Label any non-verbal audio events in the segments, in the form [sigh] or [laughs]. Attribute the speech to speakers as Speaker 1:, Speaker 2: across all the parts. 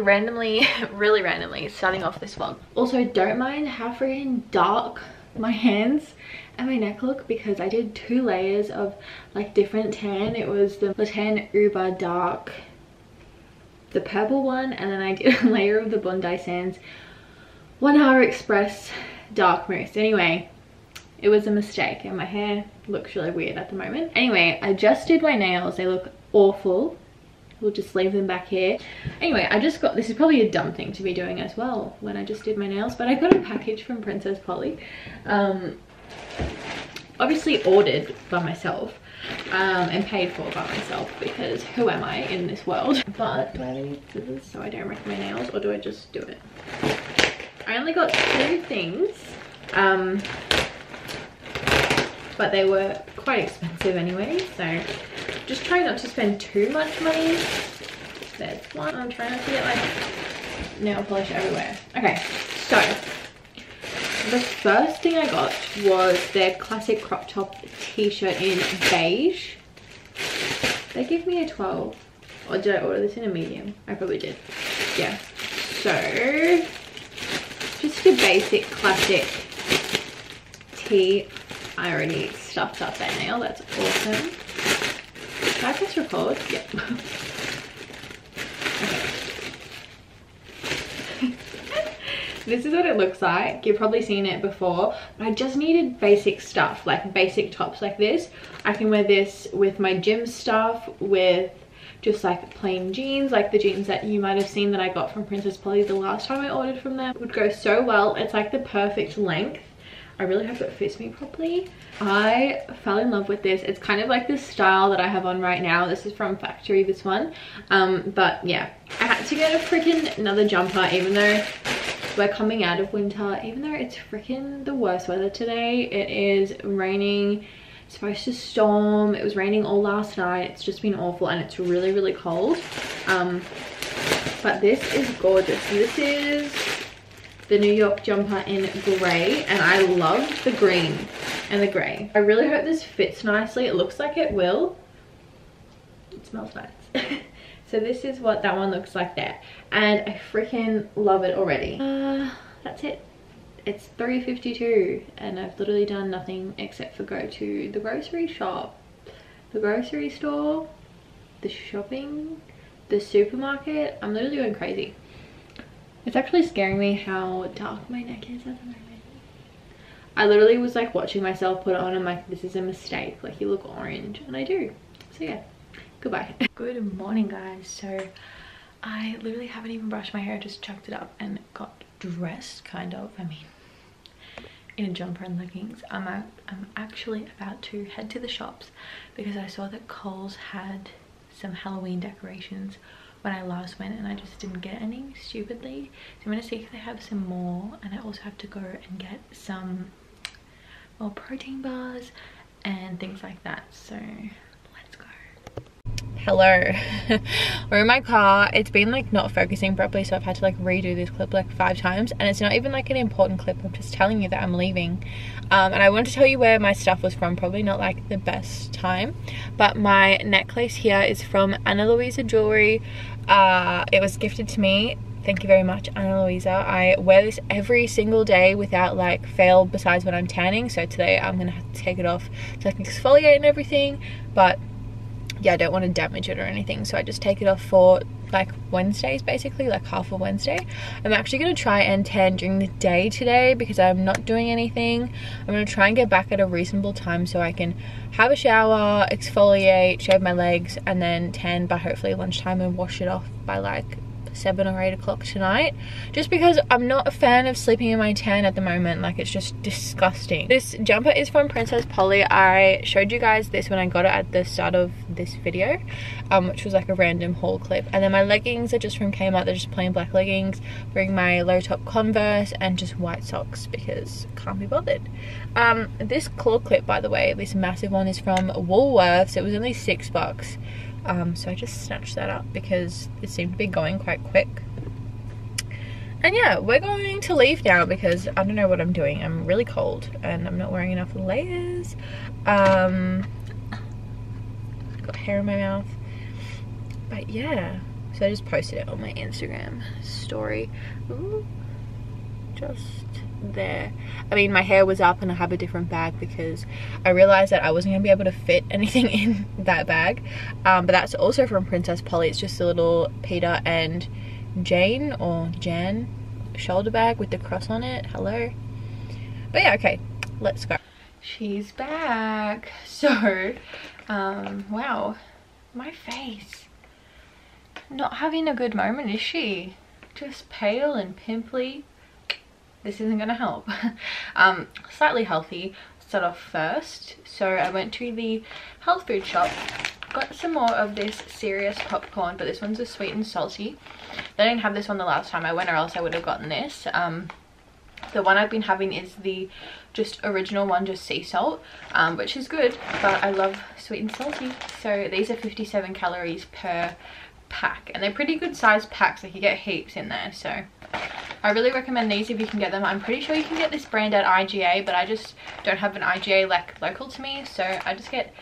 Speaker 1: randomly, [laughs] really randomly starting off this vlog. Also, don't mind how freaking dark my hands and my neck look because I did two layers of like different tan. It was the tan Uber Dark, the purple one, and then I did a [laughs] layer of the Bondi Sands One Hour Express Dark Mousse. Anyway, it was a mistake and my hair looks really weird at the moment. Anyway, I just did my nails. They look awful. We'll just leave them back here. Anyway, I just got, this is probably a dumb thing to be doing as well when I just did my nails, but I got a package from Princess Polly. Um, obviously ordered by myself um, and paid for by myself because who am I in this world? [laughs] But do I need scissors so I don't wreck my nails or do I just do it? I only got two things. Um, but they were quite expensive anyway so just try not to spend too much money. That's one i'm trying not to get like nail polish everywhere. Okay so the first thing i got was their classic crop top t-shirt in beige. They give me a 12 or did i order this in a medium? I probably did. Yeah so just a basic classic tee I already stuffed up that nail. That's awesome. Can I press record? Yep. this is what it looks like. You've probably seen it before. But I just needed basic stuff, like basic tops like this. I can wear this with my gym stuff, with just like plain jeans like the jeans that you might have seen that I got from Princess Polly the last time I ordered from them would go so well it's like the perfect length I really hope it fits me properly. I fell in love with this. It's kind of like this style that I have on right now. This is from Factory, this one. Um, but yeah, I had to get a freaking another jumper even though we're coming out of winter. Even though it's freaking the worst weather today. It is raining. It's supposed to storm. It was raining all last night. It's just been awful and it's really, really cold. Um, but this is gorgeous. This is the New York jumper in grey and I love the green and the grey. I really hope this fits nicely. It looks like it will. It smells nice. [laughs] so this is what that one looks like there and I freaking love it already. Uh, that's it. It's 3.52 and I've literally done nothing except for go to the grocery shop, the grocery store, the shopping, the supermarket. I'm literally going crazy. It's actually scaring me how dark my neck is at the moment. I literally was like watching myself put it on and like this is a mistake. Like you look orange. And I do. So yeah. Goodbye. [laughs] Good morning guys. So I literally haven't even brushed my hair. Just chucked it up and got dressed kind of. I mean in a jumper and leggings. I'm, out, I'm actually about to head to the shops because I saw that Coles had some Halloween decorations when I last went and I just didn't get any stupidly. So I'm going to see if they have some more and I also have to go and get some more protein bars and things like that. So. Hello. [laughs] We're in my car. It's been like not focusing properly so I've had to like redo this clip like five times and it's not even like an important clip. I'm just telling you that I'm leaving. Um, and I want to tell you where my stuff was from. Probably not like the best time. But my necklace here is from Ana Luisa Jewelry. Uh, it was gifted to me thank you very much Ana Luisa I wear this every single day without like fail besides when I'm tanning so today I'm gonna have to take it off so I can exfoliate and everything but yeah I don't want to damage it or anything so I just take it off for like Wednesdays basically like half a Wednesday. I'm actually going to try and tan during the day today because I'm not doing anything. I'm going to try and get back at a reasonable time so I can have a shower exfoliate shave my legs and then tan by hopefully lunchtime and wash it off by like 7 or 8 o'clock tonight. Just because I'm not a fan of sleeping in my tan at the moment like it's just disgusting. This jumper is from Princess Polly. I showed you guys this when I got it at the start of this video um, which was like a random haul clip. And then my leggings are just from Kmart. They're just plain black leggings. Wearing my low top converse and just white socks because can't be bothered. Um, this claw clip by the way this massive one is from Woolworths. It was only six bucks um, so I just snatched that up because it seemed to be going quite quick. And yeah we're going to leave now because I don't know what I'm doing. I'm really cold and I'm not wearing enough layers. Um, got hair in my mouth. But yeah So I just posted it on my Instagram story. Ooh, just there. I mean, my hair was up and I have a different bag because I realized that I wasn't going to be able to fit [laughs] anything in that bag. Um, but that's also from Princess Polly. It's just a little Peta and Jain or Jan shoulder bag with the cross on it. Hello. But yeah, okay, let's go. She's back. [laughs] So, um, wow, my face. Not having a good moment, is she? Just pale and pimply this isn't gonna help. [laughs] Um slightly healthy start off first. So i went to the health food shop got some more of this serious popcorn but this one's a sweet and salty. They didn't have this one the last time i went or else i would have gotten this. Um the one i've been having is the just original one just sea salt um, which is good but i love sweet and salty. So these are 57 calories per pack and they're pretty good sized packs like you get heaps in there so I really recommend these if you can get them. I'm pretty sure you can get this brand at IGA, but I just don't have an IGA like local to me, so I just get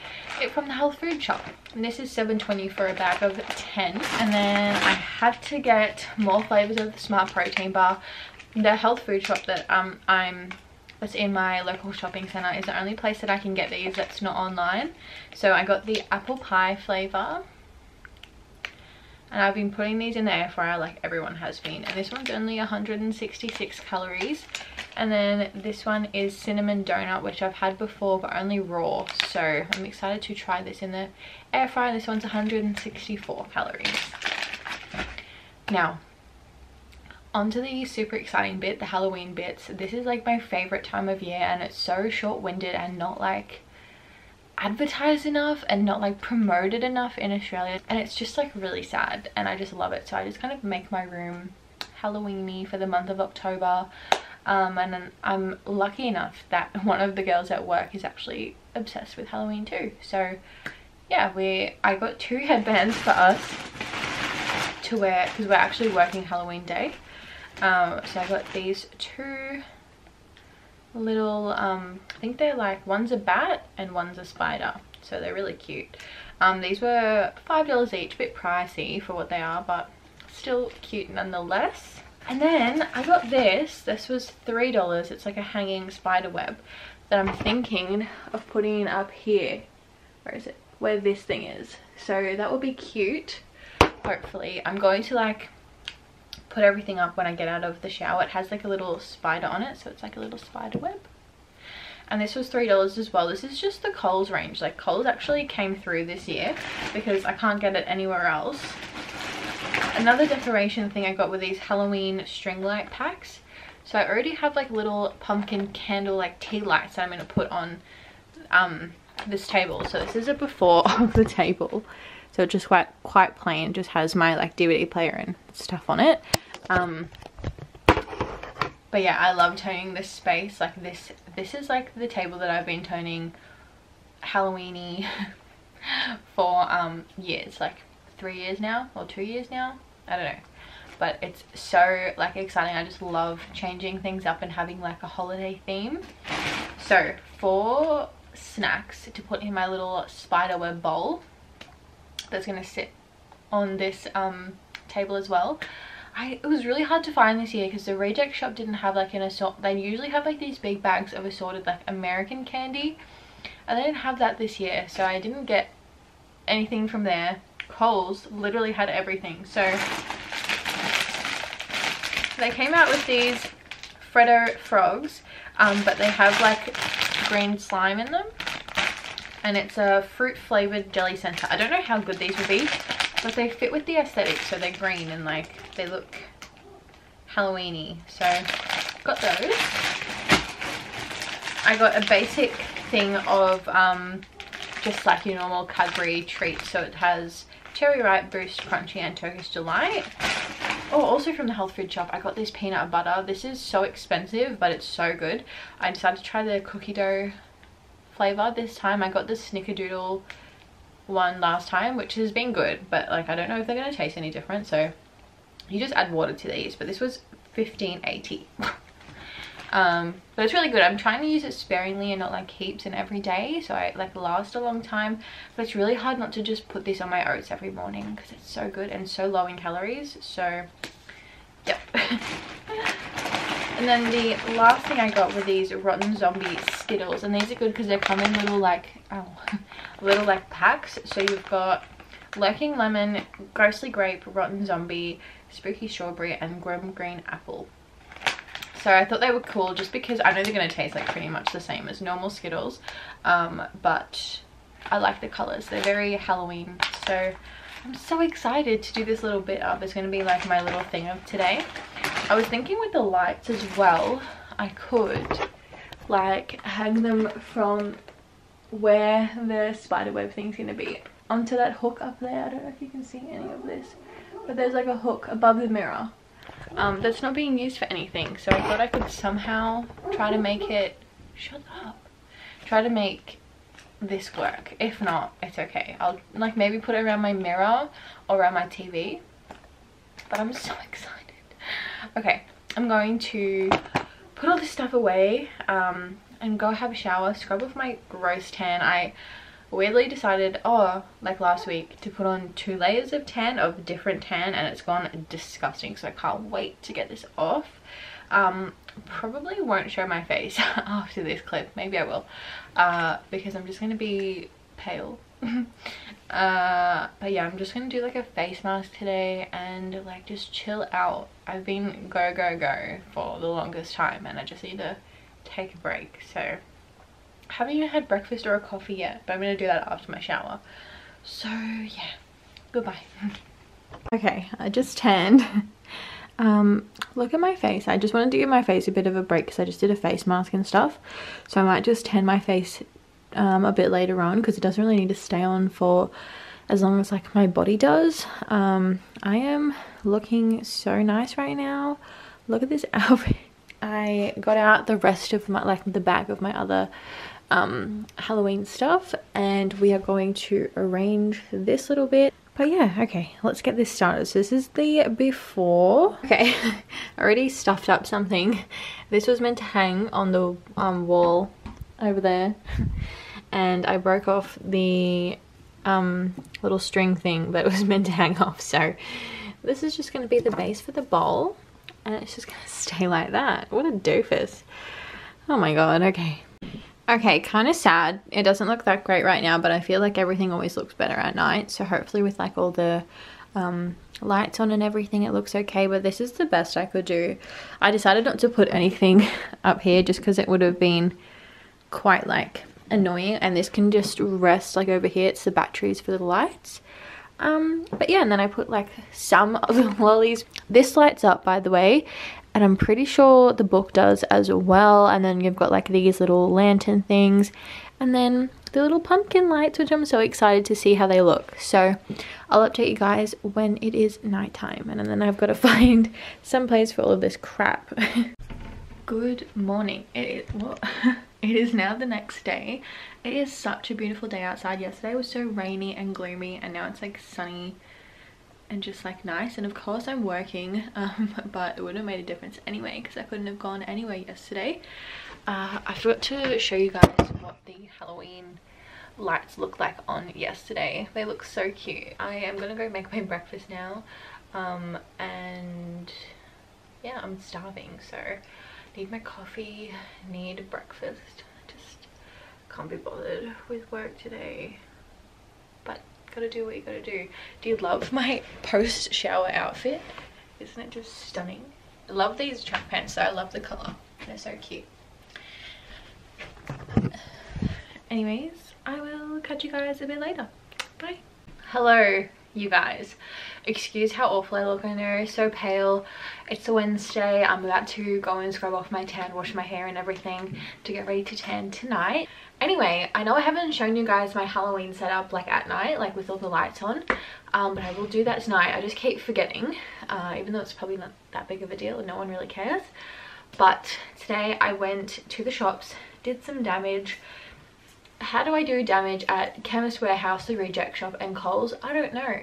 Speaker 1: it from the health food shop. And this is 7.20 for a bag of 10. And then I had to get more flavors of the Smart Protein Bar. The health food shop that um I'm that's in my local shopping center is the only place that I can get these that's not online. So I got the apple pie flavor and I've been putting these in the air fryer like everyone has been. And this one's only 166 calories. And then this one is cinnamon donut which I've had before but only raw. So I'm excited to try this in the air fryer. This one's 164 calories. Now onto the super exciting bit the Halloween bits. This is like my favorite time of year and it's so short-winded and not like advertised enough and not like promoted enough in Australia and it's just like really sad and I just love it. So I just kind of make my room Halloweeny for the month of October um, and I'm lucky enough that [laughs] one of the girls at work is actually obsessed with Halloween too. So yeah we I got two [laughs] headbands for us to wear because we're actually working Halloween day. Um, so I got these two little um i think they're like one's a bat and one's a spider so they're really cute. Um these were five dollars each a bit pricey for what they are but still cute nonetheless. And then i got this this was three dollars it's like a hanging spider web that i'm thinking of putting up here. Where is it? Where this thing is. So that will be cute. Hopefully i'm going to like put everything up when I get out of the shower. It has like a little spider on it, so it's like a little spider web. And this was $3 as well. This is just the Coles range. Like Coles actually came through this year because I can't get it anywhere else. Another decoration thing I got with these Halloween string light packs. So I already have like little pumpkin candle like tea lights that I'm going to put on um, this table. So this is a before [laughs] of the table so just quite quite plain just has my like dvd player and stuff on it. Um but yeah i love toning this space like this this is like the table that i've been toning halloweeny [laughs] for um years like three years now or two years now? I don't know. But it's so like exciting. I just love changing things up and having like a holiday theme. So for snacks to put in my little spiderweb bowl that's going to sit on this um, table as well. I, it was really hard to find this year because the reject shop didn't have like an assort they usually have like these big bags of assorted like American candy and they didn't have that this year so I didn't get anything from there Coles literally had everything so they came out with these Freddo frogs um, but they have like green slime in them and it's a fruit flavored jelly center. I don't know how good these will be, but they fit with the aesthetic. So they're green and like they look Halloweeny. So got those. I got a basic thing of um, just like your normal Cadbury treats. So it has Cherry Ripe, Boost, Crunchie and Turkish Delight. Oh, also from the health food shop, I got this peanut butter. This is so expensive, but it's so good. I decided to try the cookie dough flavor. This time. I got the snickerdoodle one last time which has been good but like I don't know if they're going to taste any different so you just add water to these. But this was 15.80 [laughs] um, but it's really good. I'm trying to use it sparingly and not like heaps and every day so i like last a long time. But it's really hard not to just put this on my oats every morning because it's so good and so low in calories so yep [laughs] and then the last thing i got were these rotten zombie skittles and these are good because they come in little like oh [laughs] little like packs so you've got lurking lemon ghostly grape rotten zombie spooky strawberry and grim green apple so I thought they were cool just because I know they're going to taste like pretty much the same as normal Skittles. Um, but I like the colours. They're very Halloween. So I'm so excited to do this little bit up. It's going to be like my little thing of today. I was thinking with the lights as well, I could like hang them from where the spider web thing's to be onto that hook up there. I don't know if you can see any of this. But there's like a hook above the mirror um, that's not being used for anything. So I thought I could somehow try to make it, shut up, try to make this work. If not, it's okay. I'll like maybe put it around my mirror or around my TV. But I'm so [laughs] excited. Okay, I'm going to put all this stuff away um, and go have a shower, scrub off my gross tan. I weirdly decided oh like last week to put on two layers of tan of different tan and it's gone disgusting so i can't wait to get this off. Um probably won't show my face [laughs] after this clip. Maybe i will. Uh because i'm just gonna be pale [laughs] uh but yeah i'm just gonna do like a face mask today and like just chill out. I've been go go go for the longest time and i just need to take a break so. Haven't even had breakfast or a coffee yet but i'm gonna do that after my shower. So yeah goodbye. [laughs] Okay i just tanned [laughs] um look at my face. I just wanted to give my face a bit of a break because i just did a face mask and stuff. So i might just tan my face um, a bit later on because it doesn't really need to stay on for as long as like my body does um i am looking so nice right now look at this [laughs] outfit i got out the rest of my like the back of my other um, Halloween stuff and we are going to arrange this little bit. But yeah, okay, let's get this started. So this is the before. Okay, [laughs] already stuffed up something. This was meant to hang on the um, wall over there. [laughs] and I broke off the um, little string thing that was [laughs] meant to hang off. So this is just going to be the base for the bowl. And it's just going [laughs] to stay like that. What a doofus. Oh my god, okay. Okay, kind of sad. It doesn't look that great right now, but I feel like everything always looks better at night. So hopefully with like all the um, lights on and everything, it looks okay. But this is the best I could do. I decided not to put anything [laughs] up here just because it would have been quite like annoying. And this can just rest like over here. It's the batteries for the lights. Um, but yeah, and then I put like some of the [laughs] lollies. This lights up, by the way, and I'm pretty sure the book does as well and then you've got like these little lantern things and then the little pumpkin lights which I'm so excited to see how they look so I'll update you guys when it is nighttime and then I've got to [laughs] find some place for all of this crap [laughs] good morning it is what it is now the next day. It is such a beautiful day outside. Yesterday was so rainy and gloomy and now it's like sunny and just like nice. And of course I'm working [laughs] um, but it wouldn't have made a difference anyway because I couldn't have gone anywhere yesterday. Uh, I forgot to show you guys what the Halloween lights look like on yesterday. They look so cute. I am gonna go make my [laughs] breakfast now um, and yeah I'm starving so need my coffee need breakfast. Just can't be bothered with work today. But gotta do what you gotta do. Do you love my post shower outfit? Isn't it just stunning? I love these track pants though. I love the color they're so cute. Anyways i will catch you guys a bit later. Bye. Hello you guys excuse how awful i look i know so pale it's a wednesday i'm about to go and scrub off my tan wash my hair and everything to get ready to tan tonight Anyway, I know I haven't shown you guys my Halloween setup like at night, like with all the lights on, um, but I will do that tonight. I just keep forgetting, uh, even though it's probably not that big of a deal and no one really cares. But today I went to the shops, did some damage, how do I do damage at Chemist Warehouse, the Reject Shop and Coles? I don't know.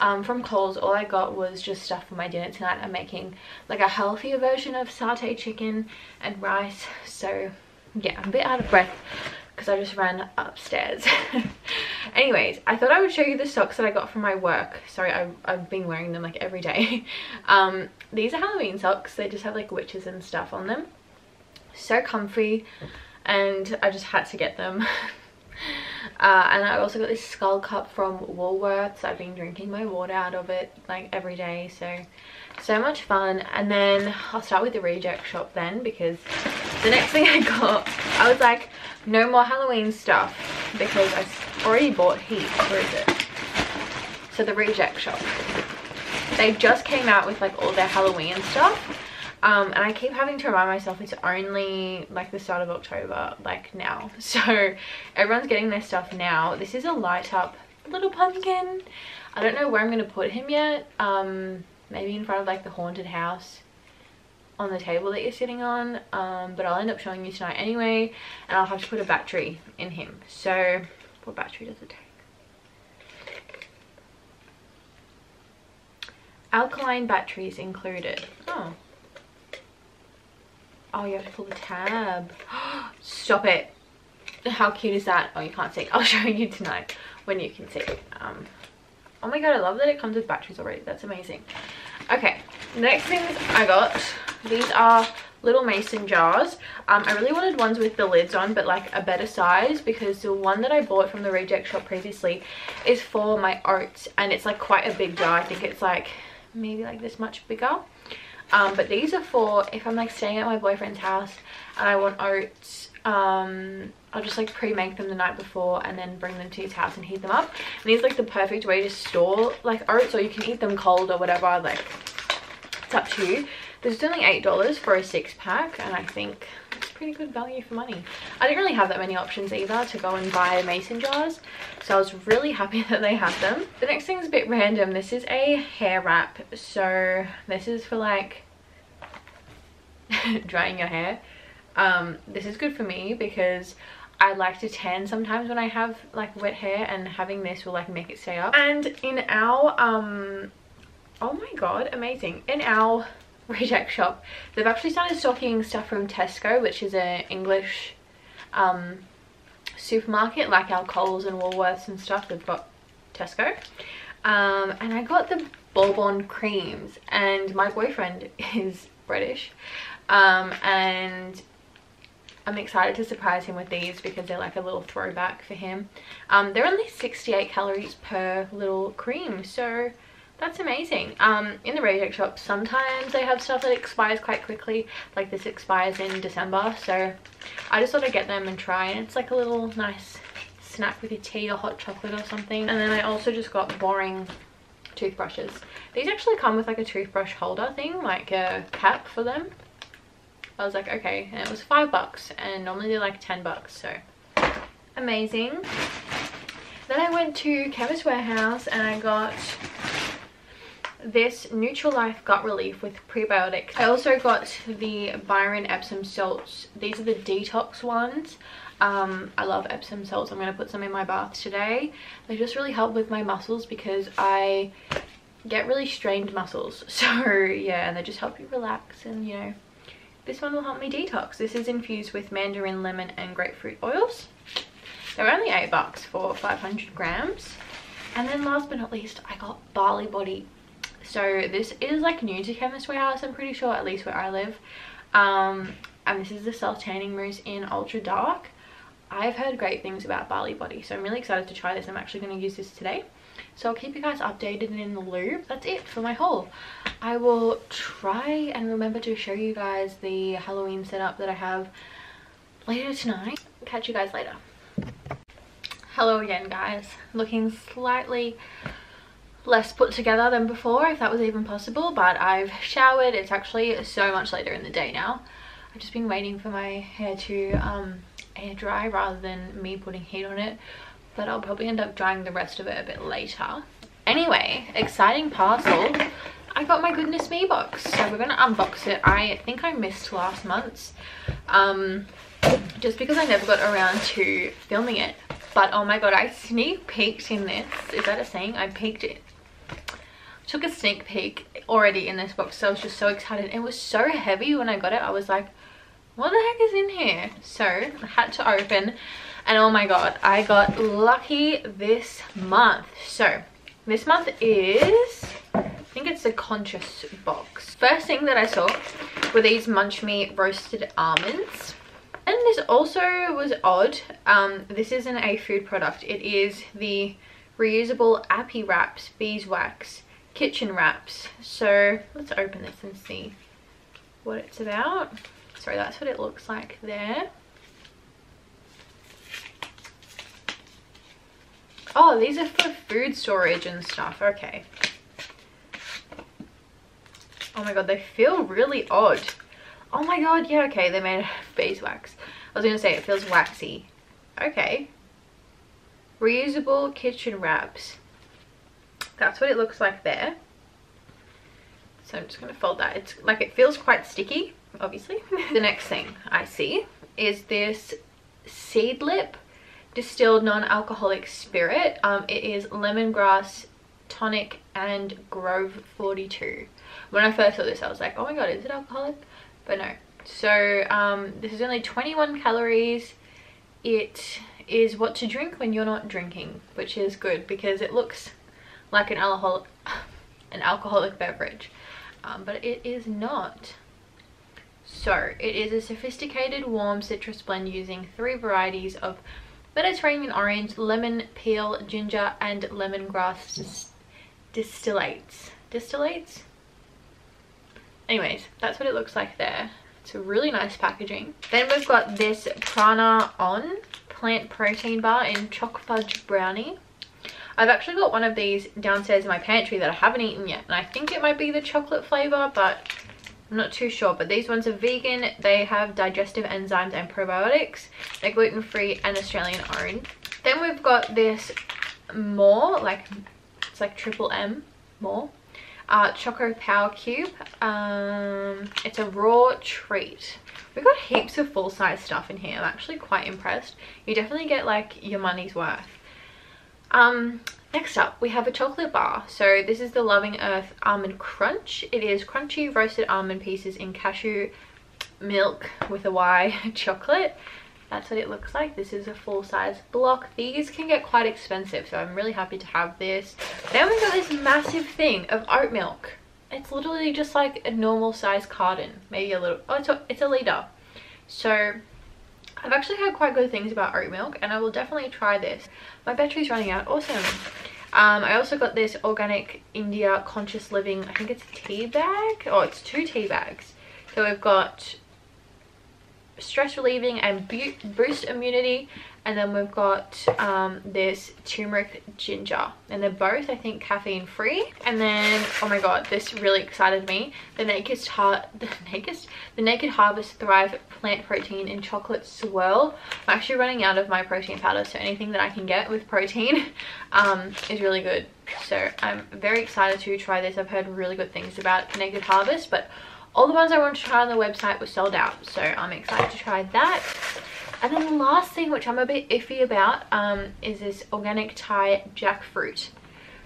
Speaker 1: Um, from Coles, all I got was just stuff for my dinner tonight. I'm making like a healthier version of satay chicken and rice. So yeah, I'm a bit out of breath because I just ran upstairs. [laughs] Anyways, I thought I would show you the socks that I got from my work. Sorry, I've, I've been wearing them like every day. [laughs] Um, these are Halloween socks. They just have like witches and stuff on them. So comfy and I just had to get them. [laughs] Uh, and I also got this skull cup from Woolworths. I've been drinking my water out of it like every day. So, so much fun. And then I'll start with the reject shop then because the next thing [laughs] I got, I was like, no more Halloween stuff because I already bought heaps. Where is it? So the reject shop. They just came out with like all their Halloween stuff um, and I keep having to remind myself it's only like the start of October like now. [laughs] So everyone's getting their stuff now. This is a light up little pumpkin. I don't know where I'm gonna put him yet. Um, maybe in front of like the haunted house on the table that you're sitting on. Um, but I'll end up showing you tonight anyway and I'll have to put a battery in him. So what battery does it take? Alkaline batteries included. Oh Oh, you have to pull the tab. [gasps] Stop it. How cute is that? Oh, you can't see. I'll [laughs] show you tonight when you can see. Um, oh my god, I love that it comes with batteries already. That's amazing. Okay, next things I got. These are little mason jars. Um, I really wanted ones with the lids on, but like a better size because the one that I bought from the reject shop previously is for my oats and it's like quite a big jar. I think it's like maybe like this much bigger um, but these are for if i'm like staying at my boyfriend's house and i want oats um, I'll just like pre-make them the night before and then bring them to his house and heat them up. And these like the perfect way to store like oats or you can eat them cold or whatever. Like it's up to you. This is only $8 for a six pack and I think pretty good value for money. I didn't really have that many options either to go and buy mason jars. So I was really happy [laughs] that they had them. The next thing is a bit random. This is a hair wrap. So this is for like [laughs] drying your hair. Um, this is good for me because I like to tan sometimes when I have like wet hair and having this will like make it stay up. And in our, um, oh my god, amazing. In our [laughs] reject shop, they've actually started stocking stuff from Tesco, which is an English um, supermarket like our Coles and Woolworths and stuff. They've got Tesco. Um, and I got the Bourbon creams and my boyfriend [laughs] is British um, and I'm excited to surprise him with these because they're like a little throwback for him. Um, they're only 68 calories per little cream, so that's amazing. Um, in the Reject shop, sometimes they have stuff that expires quite quickly, like this expires in December, so I just thought I'd get them and try, and it's like a little nice snack with your tea or hot chocolate or something. And then I also just got boring toothbrushes. These actually come with like a toothbrush holder thing, like a cap for them. I was like, okay. And it was five bucks and normally they're like 10 bucks. So amazing. Then I went to Chemist Warehouse and I got this Nutra-Life Gut Relief with prebiotics. I also got the Byron Epsom salts. These are the detox ones. Um, I love Epsom salts. I'm going to put some in my bath today. They just really help with my muscles because I get really strained muscles. [laughs] So yeah, and they just help you relax and you know this one will help me detox. This is infused with mandarin, lemon and grapefruit oils. They're only 8 bucks for 500 grams. And then last but not least, I got Bali Body. So this is like new to Chemist Warehouse, I'm pretty sure, at least where I live. Um, and this is the Self Tanning Mousse in Ultra Dark. I've heard great things about Bali Body, so I'm really excited to try this. I'm actually going to use this today so i'll keep you guys updated and in the loop that's it for my haul i will try and remember to show you guys the halloween setup that i have later tonight catch you guys later hello again guys looking slightly less put together than before if that was even possible but i've showered it's actually so much later in the day now i've just been waiting for my hair to um air dry rather than me putting heat on it but I'll probably end up drying the rest of it a bit later. Anyway, exciting parcel. I got my Goodness Me box. So we're to unbox it. I think I missed last month's. Um, just because I never got around to filming it. But oh my god, I sneak peeked in this. Is that a saying? I peeked it. Took a sneak peek already in this box, so I was just so excited. It was so heavy when I got it. I was like, what the heck is in here? So I had to open and oh my god, I got lucky this month. So this month is, I think it's the Conscious box. First thing that I saw were these Munch Me roasted almonds. And this also was odd. Um, this isn't a food product. It is the reusable Apiwraps Beeswax kitchen wraps. So let's open this and see what it's about. Sorry, that's what it looks like there. Oh, these are for food storage and stuff. Okay. Oh my god, they feel really odd. Oh my god, yeah, okay, they're made of [laughs] beeswax. I was to say it feels waxy. Okay. Reusable kitchen wraps. That's what it looks like there. So I'm just going to fold that. It's like it feels quite sticky obviously. [laughs] the next thing I see is this Seedlip distilled non-alcoholic spirit. Um, it is lemongrass tonic and grove 42 when i first saw this i was like oh my god is it alcoholic but no so um, this is only 21 calories it is what to drink when you're not drinking which is good because it looks like an alcoholic [sighs] an alcoholic beverage um, but it is not so it is a sophisticated warm citrus blend using three varieties of Mediterranean orange, lemon peel, ginger and lemongrass dis distillates. Distillates? Anyways, that's what it looks like there. It's a really nice packaging. Then we've got this PranaOn plant protein bar in choc fudge brownie. I've actually got one of these downstairs in my pantry that I haven't eaten yet and I think it might be the chocolate flavour but I'm not too sure, but these ones are vegan. They have digestive enzymes and probiotics. They're gluten-free and Australian owned. Then we've got this more, like, it's like triple M, more. Uh, Choco Power Cube. Um, it's a raw treat. We've got heaps of full-size stuff in here. I'm actually quite impressed. You definitely get, like, your money's worth. Um, Next up, we have a chocolate bar. So this is the Loving Earth Almond Crunch. It is crunchy roasted almond pieces in cashew milk with a Y [laughs] chocolate. That's what it looks like. This is a full-size block. These can get quite expensive, so I'm really happy to have this. Then we've got this massive thing of oat milk. It's literally just like a normal size carton, maybe a little, oh, it's a, it's a litre. So I've actually heard quite good things about oat milk and I will definitely try this. My battery's running out. Awesome. Um, I also got this Organic India Conscious Living, I think it's a tea bag. Oh, it's two tea bags. So we've got stress relieving and boost immunity and then we've got um, this turmeric ginger. And they're both I think caffeine free and then oh my god this really excited me. The naked heart [laughs] the naked the naked harvest thrive plant protein in chocolate swirl. I'm actually running out of my protein powder so anything that I can get with protein [laughs] um, is really good. So I'm very excited to try this. I've heard really good things about naked harvest but all the ones I wanted to try on the website were sold out. So I'm excited to try that and then the last thing, which I'm a bit iffy about, um, is this organic Thai jackfruit.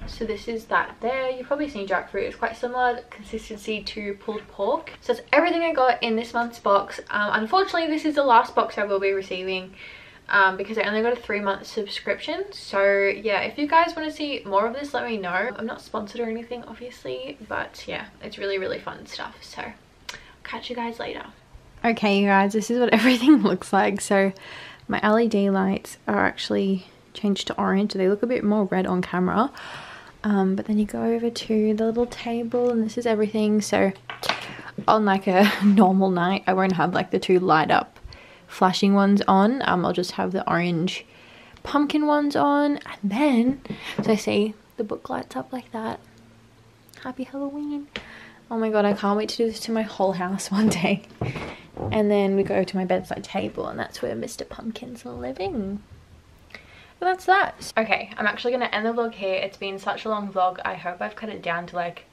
Speaker 1: So this is that there. You've probably seen jackfruit. It's quite similar consistency to pulled pork. So that's everything I got in this month's box. Um, unfortunately, this is the last box I will be receiving um, because I only got a three month subscription. So yeah, if you guys want to see more of this, let me know. I'm not sponsored or anything, obviously, but yeah, it's really, really fun stuff. So catch you guys later. Okay, you guys, this is what [laughs] everything looks like. So my LED lights are actually changed to orange. They look a bit more red on camera. Um, but then you go over to the little table and this is everything. So on like a [laughs] normal night, I won't have like the two light up flashing ones on. Um, I'll just have the orange pumpkin ones on. And then, so I see the book lights up like that. Happy Halloween. Oh my god, I can't wait to do this to my whole house [laughs] one day. And then we go to my bedside table and that's where Mr. Pumpkin's living. But that's that. Okay, I'm actually going to end the vlog here. It's been such a long vlog. I hope I've cut it down to like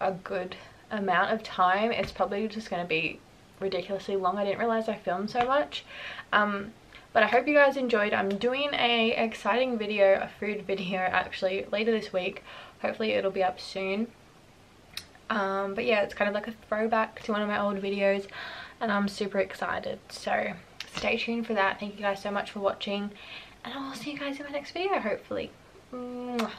Speaker 1: a good amount of time. It's probably just going to be ridiculously long. I didn't realize I filmed so much. Um, but I hope you guys enjoyed. I'm doing a exciting video, a food video actually later this week. Hopefully it'll be up soon. Um, but yeah, it's kind of like a throwback to one of my old videos and I'm super excited. So stay tuned for that. Thank you guys so much for watching and I will see you guys in my next video hopefully. Mwah.